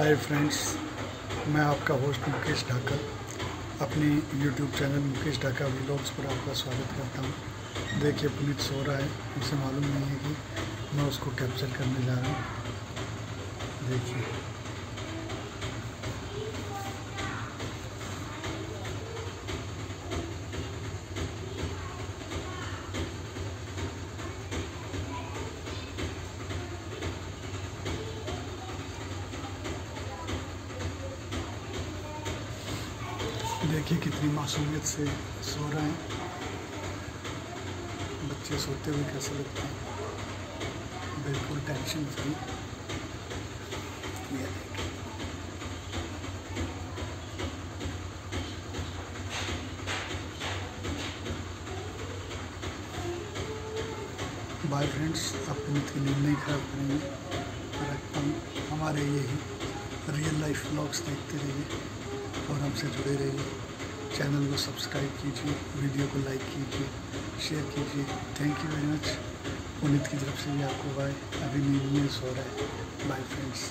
Hi friends मैं आपका host Mukesh Dhakar अपने YouTube channel Mukesh Dhaka vlogs पर आपका स्वागत करता हूँ। देखिए, पुनीत सो रहा है उसे मालूम नहीं है कि मैं उसको कैप्चर करने जा रहा हूँ। देखिए। देखिए कितनी मासूमियत से सो रहे हैं। बच्चे सोते हुए कैसे लगते हैं? बिल्कुल टेंशन फ्री बाय फ्रेंड्स अपनी की नींद नहीं खराब करेंगे रखता हूँ हमारे यही रियल लाइफ ब्लॉग्स देखते रहिए। और हमसे जुड़े रहिए। चैनल को सब्सक्राइब कीजिए, वीडियो को लाइक कीजिए, शेयर कीजिए। थैंक यू वेरी मच उम्मीद की तरफ़ से भी आपको बाय अभी नींद में सो रहा है। Bye friends